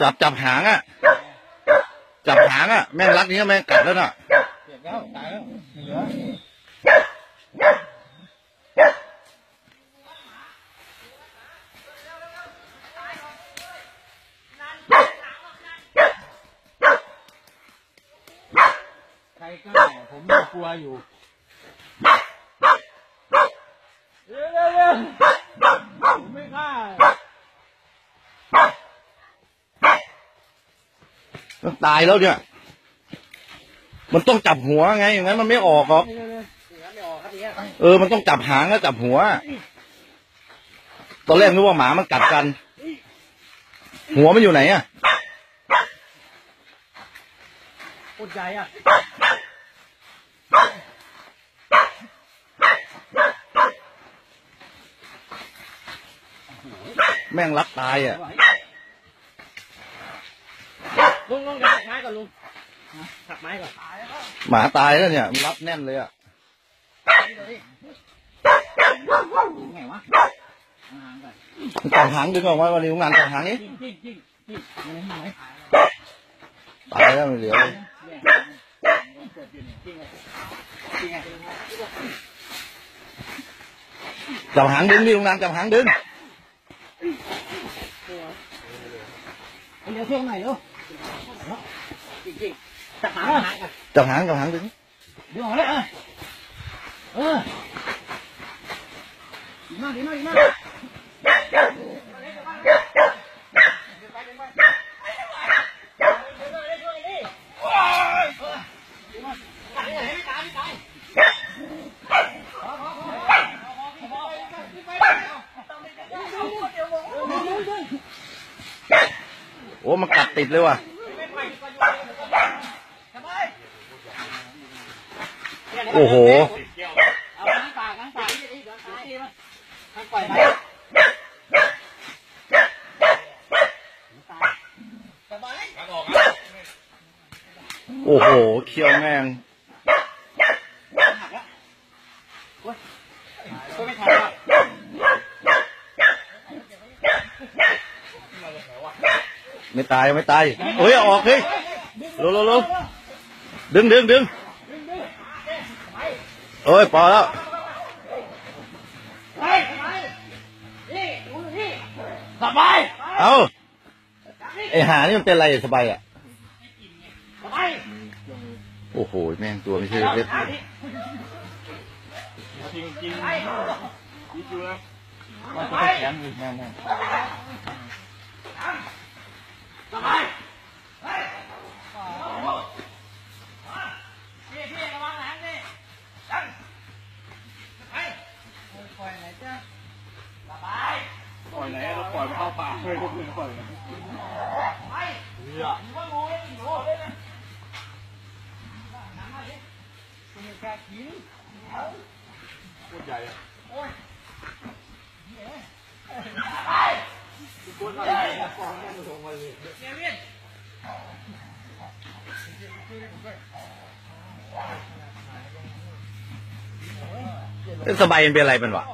จับจับหางอะ จับหางอะ แม่งรัดนี้แม่งกัดแล้วน่ะเจ็บแล้วตายแล้วไม่เหลือใครกล้ผมกลัวอยู่เร็วเร็วเร็วผมไม่กล้า มันตายแล้วเนี่ย มันต้องจับหัวไงอย่างนั้นมันไม่ออกหรอกเร็วเร็วเสือไม่ออกครับเนี่ยเออ มันต้องจับหางแล้วจับหัว ตอนแรกนึกว่าหมามันกัดกัน หัวมันอยู่ไหนอะปวดใจอะแม่งรัดตายอะ ลุงลุงหักไม้ก่อนลุงหักไม้ก่อนหมาตายแล้วเนี่ยมันรัดแน่นเลยอะไงวะห่างๆก่อนมันจับหางดึงออกมาวันนี้งานจับหางนี้จิ้งจิ้งจิ้งจิ้งมันเห็นไหมตายแล้วไม่เหลือเลยเนี่ยเกิดอยู่เนี่ยจิ้งเลยจิ้งไงจับหางดึงดิโรงงานจับหางดึงเดี๋ยวเที่ยงไหนลูก จิ้งจิ้งจับหางหางกันจับหางจับหางดึง เดี๋ยวออกเลยเออเออดีมากดีมากดีมาก โอ้มันกัดติดเลยว่ะโอ้โหโอ้โห เคี้ยวแมง หักแล้วโอ้ยก็ไม่ทันว่ะ ไม่ตายไม่ตายเฮ้ยเอาออกเฮ้ยเร็วเร็วเร็วดึงดึงดึงเอ้ยพอแล้วไปไปนี่ดูนี่สบายเอาไอหานี่มันเป็นอะไรสบายอะสบายโอ้โหแม่งตัวไม่ใช่เล็กจริงจริงดีจูแล้วมันจะแข็งอยู่แน่แน่สบายพี่พี่ระวังหลังดิดันไปปล่อยไหนจ้าสบาย ปล่ อยเราปล่อยไปเข้าป่าเฮ้ยพวกมึงปล่อยไหนไปเรือว่างูเลยงูเลยนะน้ำมาดิคุณแค่กินโคตรใหญ่อะๆสบายมันเป็นอะไรมันวะ